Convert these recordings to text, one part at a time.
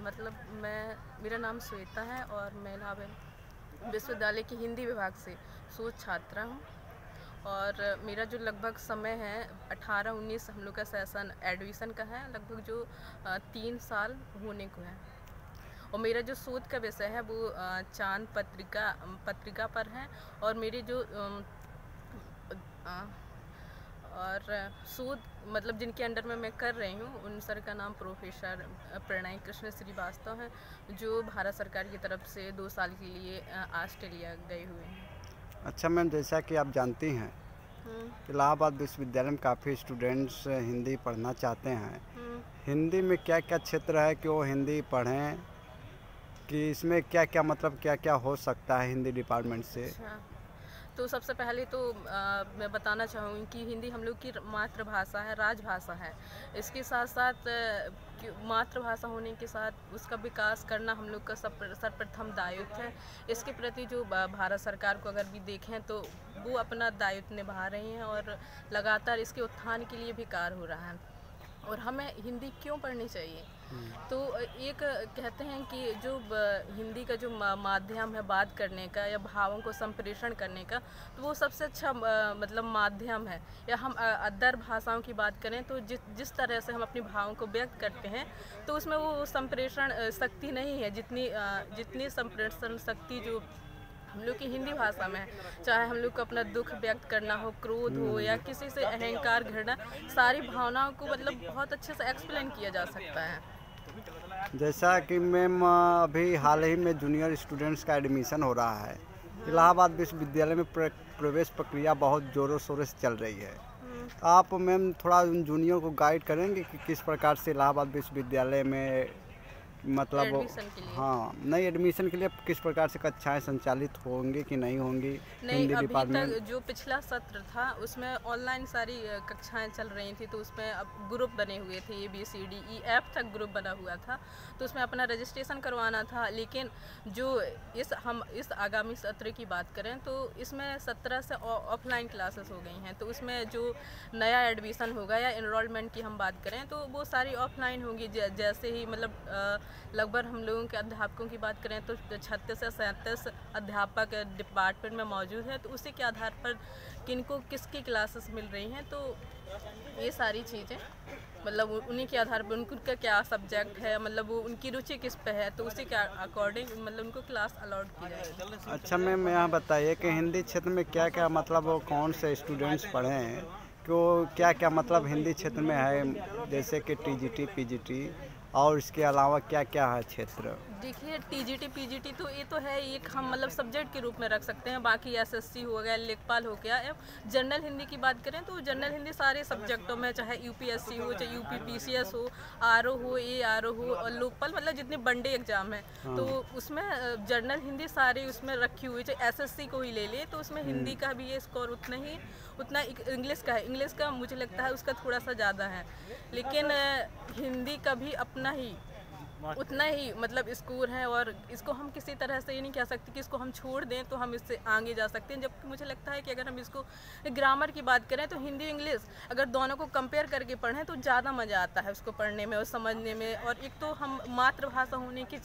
मतलब मैं मेरा नाम श्वेता है और मैं इलाहाबाद विश्वविद्यालय की हिंदी विभाग से शोध छात्रा हूँ। और मेरा जो लगभग समय है 18 19 हम लोग का सेशन एडमिशन का है लगभग जो तीन साल होने को है। और मेरा जो शोध का विषय है वो चाँद पत्रिका पत्रिका पर है। और मेरे जो अम, अ, और सूद मतलब जिनके अंडर में मैं कर रही हूँ उन सर का नाम प्रोफेसर प्रणय कृष्ण श्रीवास्तव है जो भारत सरकार की तरफ़ से दो साल के लिए ऑस्ट्रेलिया गए हुए हैं। अच्छा मैम जैसा कि आप जानती हैं हम्म, इलाहाबाद विश्वविद्यालय में काफ़ी स्टूडेंट्स हिंदी पढ़ना चाहते हैं। हम्म। हिंदी में क्या क्या क्षेत्र है कि वो हिंदी पढ़ें? कि इसमें क्या क्या मतलब क्या क्या हो सकता है हिंदी डिपार्टमेंट से? अच्छा। तो सबसे पहले तो अ, मैं बताना चाहूँगी कि हिंदी हम लोग की मातृभाषा है राजभाषा है। इसके साथ साथ मातृभाषा होने के साथ उसका विकास करना हम लोग का सब सर्वप्रथम दायित्व है। इसके प्रति जो भारत सरकार को अगर भी देखें तो वो अपना दायित्व निभा रही हैं और लगातार इसके उत्थान के लिए भी कार्य हो रहा है। और हमें हिंदी क्यों पढ़नी चाहिए? तो एक कहते हैं कि जो हिंदी का जो माध्यम है बात करने का या भावों को संप्रेषण करने का तो वो सबसे अच्छा मतलब माध्यम है। या हम अदर भाषाओं की बात करें तो जिस जिस तरह से हम अपनी भावों को व्यक्त करते हैं तो उसमें वो संप्रेषण शक्ति नहीं है। जितनी जितनी संप्रेषण शक्ति जो हम लोग की हिंदी भाषा में है। चाहे हम लोग को अपना दुख व्यक्त करना हो, क्रोध हो या किसी से अहंकार घृणा, सारी भावनाओं को मतलब बहुत अच्छे से एक्सप्लेन किया जा सकता है। जैसा कि मैम, अभी हाल ही में जूनियर स्टूडेंट्स का एडमिशन हो रहा है। इलाहाबाद विश्वविद्यालय में प्रवेश प्रक्रिया बहुत ज़ोरों शोरों से चल रही है। आप मैम थोड़ा उन जूनियर को गाइड करेंगे कि किस प्रकार से इलाहाबाद विश्वविद्यालय में मतलब एडमिशन के लिए। हाँ नई एडमिशन के लिए किस प्रकार से कक्षाएँ संचालित होंगी कि नहीं होंगी? नहीं अभी तक जो पिछला सत्र था उसमें ऑनलाइन सारी कक्षाएँ चल रही थी तो उसमें अब ग्रुप बने हुए थे A B C D E F तक ग्रुप बना हुआ था। तो उसमें अपना रजिस्ट्रेशन करवाना था लेकिन जो इस हम इस आगामी सत्र की बात करें तो इसमें सत्रह से ऑफलाइन क्लासेस हो गई हैं। तो उसमें जो नया एडमिशन होगा या इनरोलमेंट की हम बात करें तो वो सारी ऑफलाइन होंगी जैसे ही मतलब लगभग हम लोगों के अध्यापकों की बात करें तो छत्तीस से सैंतीस अध्यापक डिपार्टमेंट में मौजूद हैं तो उसी के आधार पर किनको किसकी क्लासेस मिल रही हैं? तो ये सारी चीज़ें मतलब उन्हीं के आधार पर उनका क्या सब्जेक्ट है मतलब उनकी रुचि किस पे है तो उसी के अकॉर्डिंग मतलब उनको क्लास अलॉट की जाएगी अच्छा मैम, यहाँ बताइए कि हिंदी क्षेत्र में क्या क्या मतलब वो कौन से स्टूडेंट्स पढ़े हैं? कि वो क्या क्या मतलब हिंदी क्षेत्र में है, जैसे कि टीजीटी पीजीटी और इसके अलावा क्या क्या है क्षेत्र? देखिए टीजीटी पीजीटी तो ये तो है एक हम मतलब सब्जेक्ट के रूप में रख सकते हैं। बाकी एसएससी हो गया लेखपाल हो गया जनरल हिंदी की बात करें तो जनरल हिंदी सारे सब्जेक्टों में चाहे यूपीएससी हो चाहे यूपी पीसीएस हो आरओ हो ए आरओ हो और लोकपाल मतलब जितने बंडे एग्ज़ाम है। तो उसमें जनरल हिंदी सारी उसमें रखी हुई चाहे एसएससी को ही ले ले तो उसमें हिंदी का भी ये स्कोर उतना ही उतना इंग्लिश का है। इंग्लिश का मुझे लगता है उसका थोड़ा सा ज़्यादा है। लेकिन हिंदी का भी अपना ही उतना ही मतलब स्कोर है और इसको हम किसी तरह से ये नहीं कह सकते कि इसको हम छोड़ दें तो हम इससे आगे जा सकते हैं। जबकि मुझे लगता है कि अगर हम इसको ग्रामर की बात करें तो हिंदी, इंग्लिश अगर दोनों को कंपेयर करके पढ़ें तो ज़्यादा मज़ा आता है उसको पढ़ने में और समझने में। और एक तो हम मातृभाषा होने के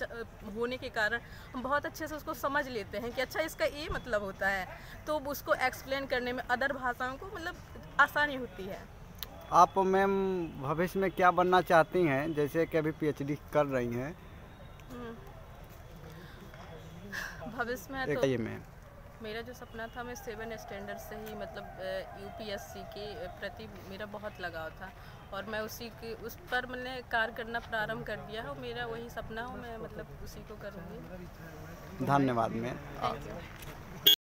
होने के कारण हम बहुत अच्छे से उसको समझ लेते हैं कि अच्छा इसका ये मतलब होता है। तो उसको एक्सप्लेन करने में अदर भाषाओं को मतलब आसानी होती है। आप मैम भविष्य में क्या बनना चाहती हैं? जैसे कि अभी पीएचडी कर रही हैं। हम्म। भविष्य में तो ये मैम। मेरा जो सपना था मैं सेवन स्टैंडर्ड से ही मतलब यूपीएससी के प्रति मेरा बहुत लगाव था। और मैं उसी के उस पर मैंने कार्य करना प्रारंभ कर दिया है और मेरा वही सपना हो मैं मतलब उसी को करूँगी। धन्यवाद मैम।